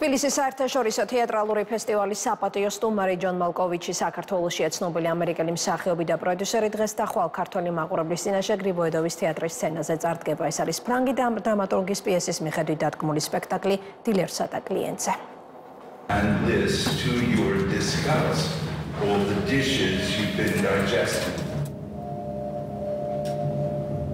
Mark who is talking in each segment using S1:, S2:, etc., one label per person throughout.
S1: თბილისის საერთაშორისო თეატრალური ფესტივალის საპატიო სტუმარი ჯონ მალკოვიჩი საქართველოსია ცნობილი ამერიკელი მსახიობი და პროდიუსერი დღეს და ხვალ ქართული მაყურებლის წინაშე გრიბოედოვის თეატრის სცენაზე წარდგება. ეს არის ფრანგი დრამატურგის პიესის მიხედვით დადგმული სპექტაკლი დილერსა და კლიენტზე. And this to your disgust all the dishes you've been digesting.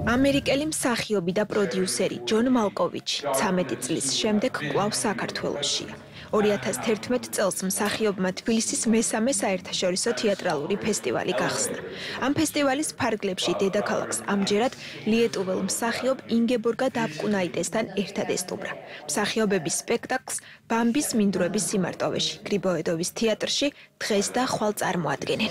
S1: ამერიკელი მსახიობი და პროდიუსერი ჯონ მალკოვიჩი 13 წლის შემდეგ კვლავ საქართველოსშია. 2011 წელს მსახიობმა თბილისის მესამე საერთაშორისო თეატრალური ფესტივალი გახსნა. ამ ფესტივალის ფარგლებში დედაქალაქს ამჯერად ლიეტუველ მსახიობ ინგებორგა დაბკუნაიტესთან ერთად ესტუმრა. მსახიობების სპექტაკლს ბამბის მინდვრების სიმარტოვეში, გრიბოედოვის თეატრში დღეს და ხვალ წარმოადგენენ.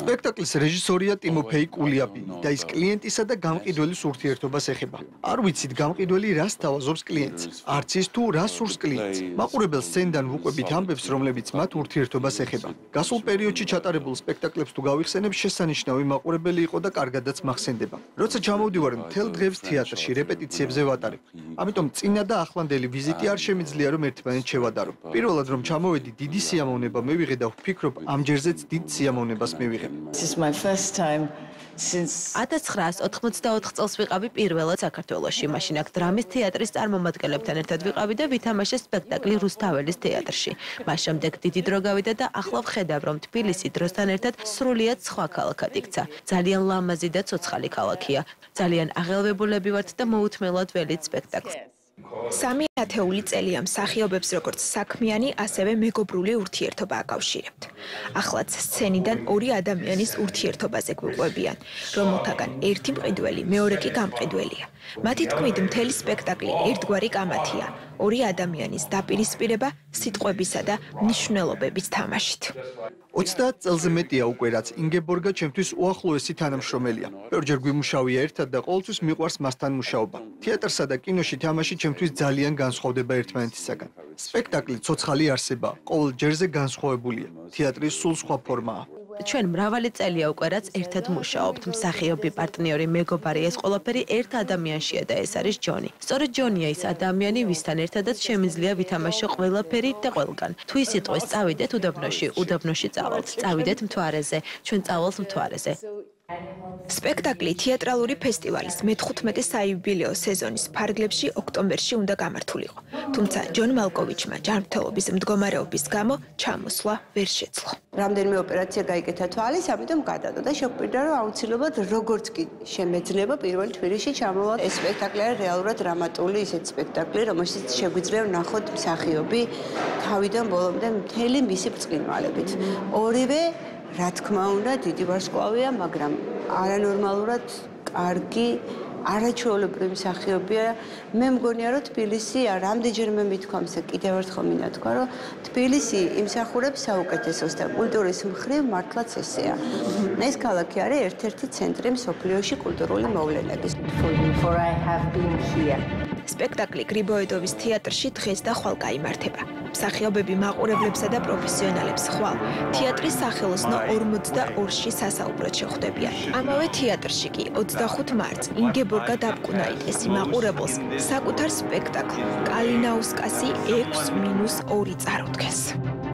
S2: სპექტაკლის რეჟისორია ტიმოფეი კულიაბინი და ის კლიენტისა და გამყიდველის ურთიერთობას ეხება. არ ვიცით გამყიდველი რას თავაზობს კლიენტს. არც ის თუ რა სურს კლიენტს. მაყურებელს სცენიდან ვუყვებით ამბებს, რომლებიც მათ ურთიერთობას ეხება. გასულ პერიოდში ჩატარებულ სპექტაკლებს თუ გავიხსენებ, შესანიშნავი მაყურებელი იყო და კარგადაც მახსენდება. როცა ჩამოვდივარ მთელ დღეს თეატრში რეპეტიციებზე ვატარებ. ამიტომ წინა და ახლანდელი ვიზიტი არ შემიძლია რომ ერთმანეთს შევადარო. პირველად რომ ჩამოვედი, დიდი სიამოვნება მივიღე და ვფიქრობ, ამ ჯერზეც დიდ სიამოვნებას მივიღებ.
S3: This is my first time
S4: 1984 წელს ვიყავი პირველად საქართველოში. მაშინ აქ დრამის თეატრის წარმომადგენლებთან ერთად ვიყავი და ვითამაშე სპექტაკლი რუსთაველის თეატრში. მას შემდეგ დიდი დრო გავიდა და ახლა ვხედავ, რომ თბილისი დროსთან ერთად სრულიად სხვა ქალაქად იქცა. ძალიან ლამაზი და ცოცხალი ქალაქია. ძალიან აღელვებულები ვართ და მოუთმელად ველით სპექტაკლს.
S1: სამი ათეული წელია მსახიობებს როგორც საქმიანი, ასევე მეგობრული ურთიერთობა აკავშირებთ. ახლაც სცენიდან ორი ადამიანის ურთიერთობაზე გვიყვებიან, რომელთაგან ერთი მყიდველი, მეორე კი გამყიდველია. მათი თქმით, მთელი სპექტაკლი ერთგვარი კამათია, ორი ადამიანის დაპირისპირება სიტყვებისა და ნიშნულობების თამაშით.
S2: 30 წელზე მეტია უკვე რაც ინგებორგა ჩემთვის უახლოესი თანამშრომელია. ბევრჯერ გვიმუშავია ერთად და ყოველთვის მიყვარს მასთან მუშაობა. თეატრსა და კინოში თამაში ჩემთვის ძალიან განსხვავდება ერთმანეთისაგან. სპექტაკლი ცოცხალი არსება, ყოველ ჯერზე განსხვავებულია. თეატრის სულ სხვა ფორმაა.
S4: ჩვენ მრავალი წელია უკვე რაც ერთად მუშაობთ. მსახიობი პარტნიორი, მეგობარი, ეს ყველაფერი ერთ ადამიანშია და ეს არის ჯონი. სწორედ ჯონია ის ადამიანი, ვისთან ერთადაც შემიძლია ვითამაშო ყველაფერი და ყველგან. თუ ის იტყვის, წავიდეთ უდაბნოში, უდაბნოში წავალთ. წავიდეთ მთვარეზე, ჩვენ წავალთ მთვარეზე.
S1: სპექტაკლი თეატრალური ფესტივალის მე-15 საიუბილეო სეზონის ფარგლებში ოქტომბერში უნდა გამართულიყო. თუმცა ჯონ მალკოვიჩმა ჯანმრთელობის მდგომარეობის გამო ჩამოსვლა ვერ შეძლო.
S3: რამდენიმე ოპერაცია გაიკეთა თვალის, ამიტომ გადადო და შეგვიძლია რომ აუცილებლად როგორც კი შემეძლება პირველ თვირიში ჩამოვა. ეს სპექტაკლი არის რეალურად დრამატული ისეთ სპექტაკლი, რომელშიც შეგვიძლია ნახოთ მსახიობი თავიდან ბოლომდე მთელი მისი ბრწყინვალებით. ორივე რა თქმა უნდა დიდი ვარსკვლავია, მაგრამ არანორმალურად კარგი არაჩვეულებრივი მსახიობია. მე მგონია, რომ თბილისი რამდენჯერმე მithქვამს და კიდევ ერთხელ მინდა თქვა, რომ თბილისი იმსახურებს საუკეთესოს და კულტურის მხრივ მართლაც ესეა. ეს ქალაქი არის ერთ-ერთი ცენტრი მსოფლიოში კულტურული მოვლენების.
S1: For I have been here. სპექტაკლი გრიბოედოვის თეატრში დღეს და ხვალ გამართება. მსახიობები მაყურებლებსა და პროფესიონალებს ხვალ თეატრის სახელოსნო 42-ში სასაუბრად შეხვდებიან. ამავე თეატრში კი 25 მარტს ინგებორგა დაბკუნაიტესი მაყურებელს საკუთარ სპექტაკლ კალინაუსკასი 6-2 წარუდგენს.